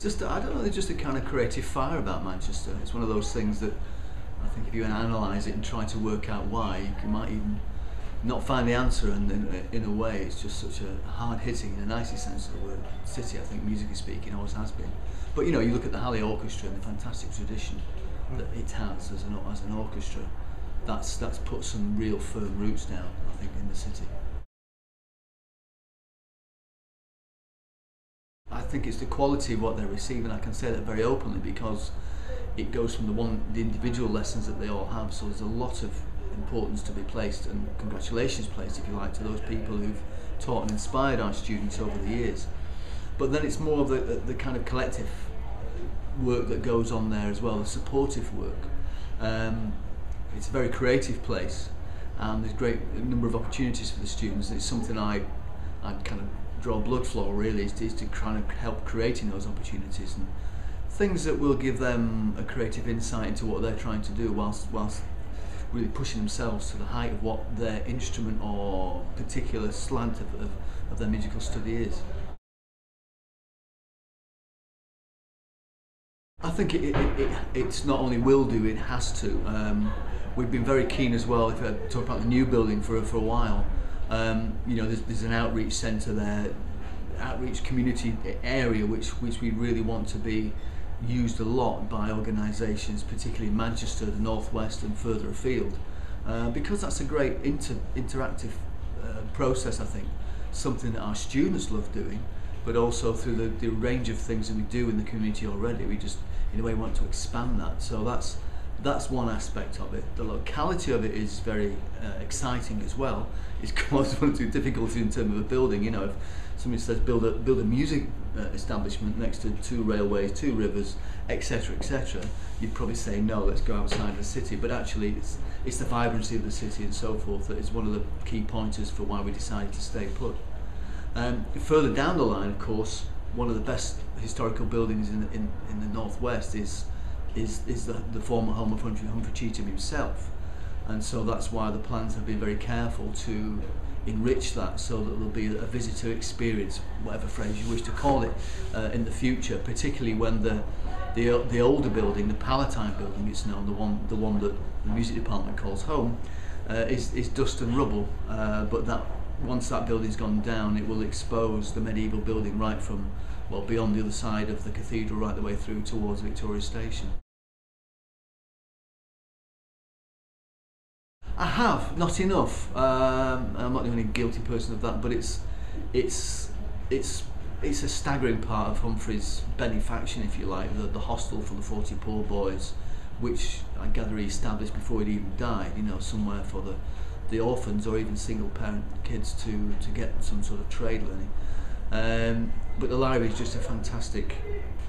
Just, I don't know, there's just a kind of creative fire about Manchester. It's one of those things that I think if you analyse it and try to work out why, you might even not find the answer. And in, uh, in a way, it's just such a hard hitting, in a nicely sense of the word, city. I think musically speaking, always has been. But you know, you look at the Hallé Orchestra and the fantastic tradition hmm. that it has as an as an orchestra. That's that's put some real firm roots down, I think, in the city. Think it's the quality of what they receive, and I can say that very openly because it goes from the one the individual lessons that they all have. So there's a lot of importance to be placed, and congratulations placed, if you like, to those people who've taught and inspired our students over the years. But then it's more of the, the, the kind of collective work that goes on there as well, the supportive work. Um, it's a very creative place, and there's a great number of opportunities for the students. It's something I, I kind of draw blood flow really is to, is to kind of help creating those opportunities and things that will give them a creative insight into what they're trying to do whilst whilst really pushing themselves to the height of what their instrument or particular slant of, of, of their musical study is. I think it, it, it, it's not only will do, it has to. Um, we've been very keen as well, if I talk about the new building for, for a while, um, you know, there's, there's an outreach centre there, outreach community area which, which we really want to be used a lot by organisations, particularly in Manchester, the Northwest and further afield, uh, because that's a great inter interactive uh, process, I think, something that our students love doing, but also through the, the range of things that we do in the community already, we just in a way want to expand that. So that's that's one aspect of it. The locality of it is very uh, exciting as well. It's close to difficulties in terms of a building. You know, if somebody says build a build a music uh, establishment next to two railways, two rivers, etc., etc., you'd probably say no. Let's go outside the city. But actually, it's it's the vibrancy of the city and so forth that is one of the key pointers for why we decided to stay put. Um, further down the line, of course, one of the best historical buildings in, in, in the northwest is is, is the, the former home of Humphrey, Humphrey Chetham himself. And so that's why the plans have been very careful to enrich that so that there'll be a visitor experience, whatever phrase you wish to call it, uh, in the future, particularly when the, the, the older building, the Palatine building, it's known, the one, the one that the music department calls home, uh, is, is dust and rubble. Uh, but that once that building's gone down, it will expose the medieval building right from well beyond the other side of the cathedral right the way through towards Victoria Station. I have, not enough. Um, I'm not the only guilty person of that, but it's it's it's it's a staggering part of Humphrey's benefaction, if you like, the, the hostel for the 40 poor boys, which I gather he established before he'd even died, you know, somewhere for the, the orphans or even single parent kids to, to get some sort of trade learning. Um, but the library is just a fantastic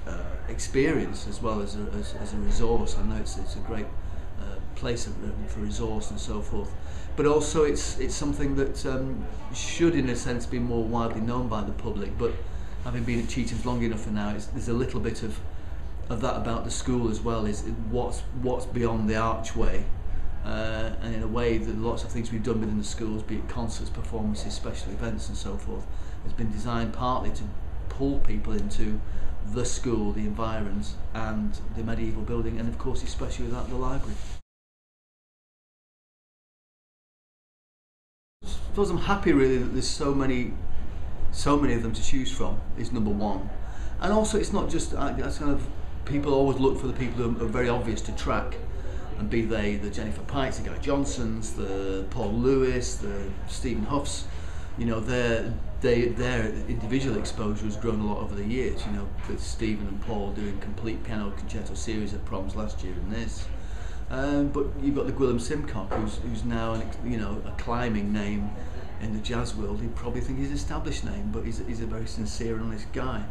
uh, experience as well as a, as, as a resource. I know it's, it's a great uh, place of, for resource and so forth. But also it's, it's something that um, should in a sense be more widely known by the public. But having been at Chetham's long enough for now, there's a little bit of, of that about the school as well, is what's, what's beyond the archway. Uh, and in a way that lots of things we've done within the schools, be it concerts, performances, special events and so forth, has been designed partly to pull people into the school, the environs, and the medieval building, and of course, especially without the library. I suppose I'm happy really that there's so many, so many of them to choose from. Is number one, and also it's not just that's kind of people always look for the people who are very obvious to track, and be they the Jennifer Pikes, the Guy Johnstons, the Paul Lewis, the Stephen Houghs, you know, their they, their individual exposure has grown a lot over the years. You know, with Stephen and Paul doing complete piano concerto series of proms last year and this. Um, but you've got the Gwilym Simcock, who's, who's now an, you know a climbing name in the jazz world. You'd probably think he's an established name, but he's, he's a very sincere and honest guy.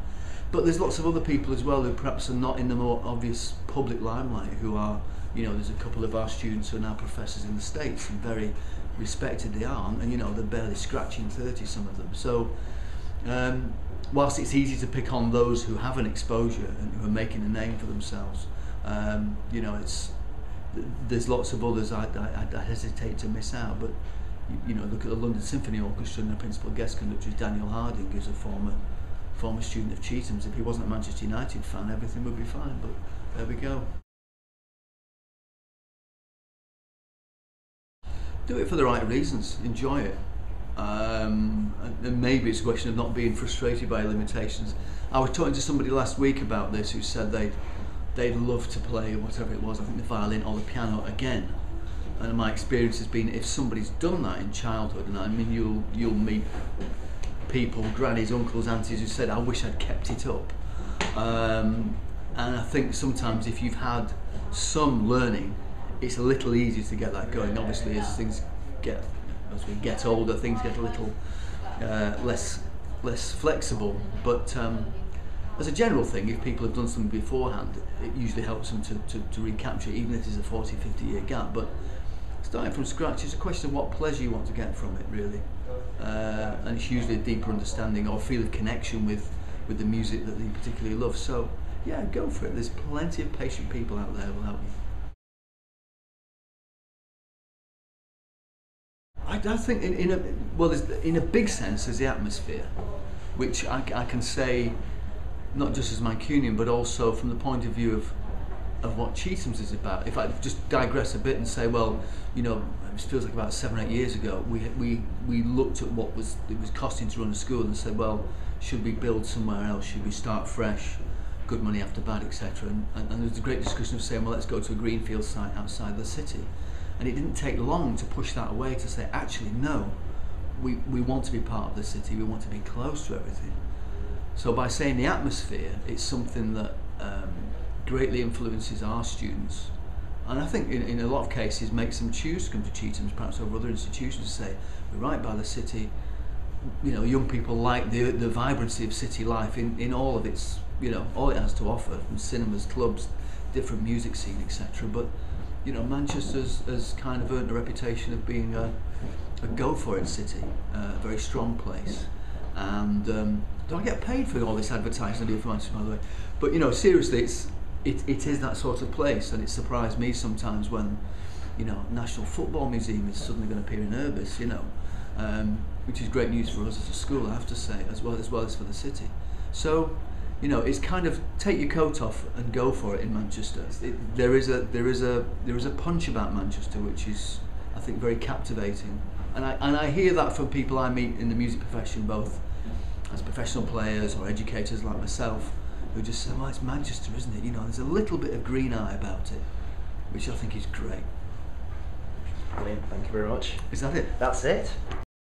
But there's lots of other people as well who perhaps are not in the more obvious public limelight who are, you know, there's a couple of our students who are now professors in the States and very respected they are, and you know they're barely scratching 30, some of them. So, um, whilst it's easy to pick on those who have an exposure and who are making a name for themselves, um, you know, it's there's lots of others I, I, I hesitate to miss out. But you, you know, look at the London Symphony Orchestra and the principal guest conductor is Daniel Harding, who's a former former student of Chetham's, if he wasn't a Manchester United fan, everything would be fine. But there we go. Do it for the right reasons. Enjoy it. Um, and maybe it's a question of not being frustrated by limitations. I was talking to somebody last week about this who said they'd they'd love to play whatever it was, I think the violin or the piano again. And my experience has been if somebody's done that in childhood, and I mean you'll you'll meet people, grannies, uncles, aunties who said, "I wish I'd kept it up." Um, and I think sometimes if you've had some learning, it's a little easier to get that going. Obviously, as things get as we get older, things get a little uh, less less flexible. But um, as a general thing, if people have done something beforehand, it usually helps them to, to, to recapture even if there's a 40, 50 year gap. But starting from scratch, it's a question of what pleasure you want to get from it, really. Uh, and it's usually a deeper understanding or feel of connection with, with the music that they particularly love. So, yeah, go for it. There's plenty of patient people out there who will help you. I, I think in, in a well, in a big sense, there's the atmosphere, which I, I can say, not just as Mancunian, but also from the point of view of of what Chetham's is about. If I just digress a bit and say, well, you know, it feels like about seven, eight years ago, we we we looked at what was it was costing to run a school and said, well, should we build somewhere else? Should we start fresh? Good money after bad, etc. And, and, and there was a great discussion of saying, well, let's go to a greenfield site outside the city. And it didn't take long to push that away to say, actually, no, we, we want to be part of the city, we want to be close to everything. So by saying the atmosphere, it's something that um, greatly influences our students. And I think in, in a lot of cases makes them choose to come to Chetham's perhaps over other institutions to say, we're right by the city, you know, young people like the, the vibrancy of city life in, in all of its, you know, all it has to offer, from cinemas, clubs, different music scene, etc. But you know, Manchester's has kind of earned a reputation of being a, a go for it city, uh, a very strong place. And um, do I get paid for all this advertising I do for Manchester, by the way? But you know, seriously, it's it, it is that sort of place, and it surprised me sometimes when you know National Football Museum is suddenly going to appear in Urbis, you know, um, which is great news for us as a school, I have to say, as well as well as for the city. So you know, it's kind of take your coat off and go for it in Manchester. It, there is a there is a there is a punch about Manchester which is, I think, very captivating, and I and I hear that from people I meet in the music profession, both as professional players or educators like myself, who just say, "Well, it's Manchester, isn't it?" You know, there's a little bit of green eye about it, which I think is great. Brilliant. Thank you very much. Is that it? That's it.